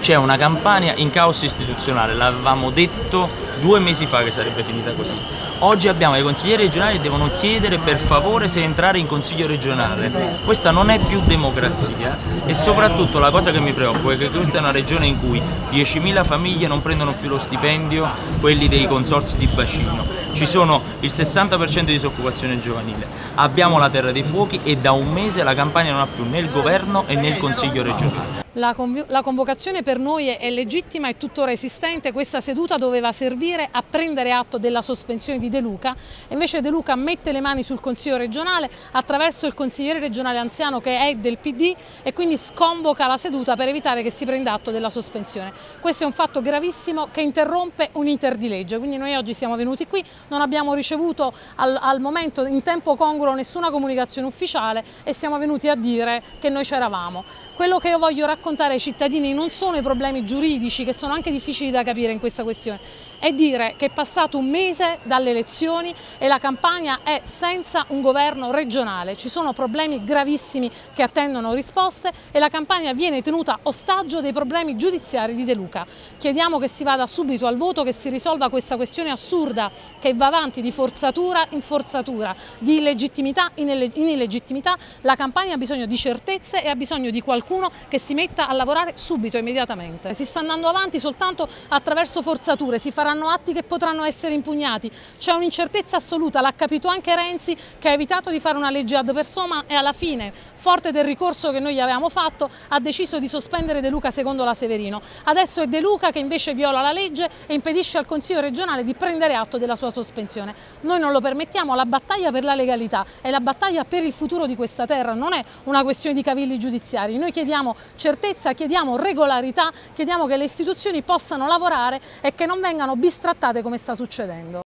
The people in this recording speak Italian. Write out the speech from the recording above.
c'è una campagna in caos istituzionale, l'avevamo detto due mesi fa che sarebbe finita così. Oggi abbiamo i consiglieri regionali che devono chiedere per favore se entrare in consiglio regionale. Questa non è più democrazia e soprattutto la cosa che mi preoccupa è che questa è una regione in cui 10.000 famiglie non prendono più lo stipendio, quelli dei consorsi di bacino. Ci sono il 60% di disoccupazione giovanile. Abbiamo la terra dei fuochi e da un mese la campagna non ha più né il governo e né il consiglio regionale. La, la, convocazione per noi è, legittima e tuttora esistente, questa seduta doveva servire a prendere atto della sospensione di De Luca, invece De Luca mette le mani sul Consiglio regionale attraverso il consigliere regionale anziano che è del PD e quindi sconvoca la seduta per evitare che si prenda atto della sospensione. Questo è un fatto gravissimo che interrompe un iter di legge, quindi noi oggi siamo venuti qui, non abbiamo ricevuto al, al momento in tempo congruo nessuna comunicazione ufficiale e siamo venuti a dire che noi c'eravamo. Quello che io voglio raccontare ai cittadini non sono i problemi giuridici che sono anche difficili da capire in questa questione, è dire che è passato un mese dalle elezioni e la campagna è senza un governo regionale, ci sono problemi gravissimi che attendono risposte e la campagna viene tenuta ostaggio dei problemi giudiziari di De Luca. Chiediamo che si vada subito al voto, che si risolva questa questione assurda che va avanti di forzatura in forzatura, di illegittimità in illegittimità, la campagna ha bisogno di certezze e ha bisogno di qualcuno che si metta a lavorare subito, immediatamente. Si sta andando avanti soltanto attraverso forzature, si faranno atti che potranno essere impugnati, c'è un'incertezza assoluta, l'ha capito anche Renzi che ha evitato di fare una legge ad persona e alla fine, forte del ricorso che noi gli avevamo fatto, ha deciso di sospendere De Luca secondo la Severino. Adesso è De Luca che invece viola la legge e impedisce al Consiglio regionale di prendere atto della sua sospensione. Noi non lo permettiamo, la battaglia per la legalità e la battaglia per il futuro di questa terra non è una questione di cavilli giudiziari, noi chiediamo certezza, chiediamo regolarità, chiediamo che le istituzioni possano lavorare e che non vengano bistrattate come sta succedendo.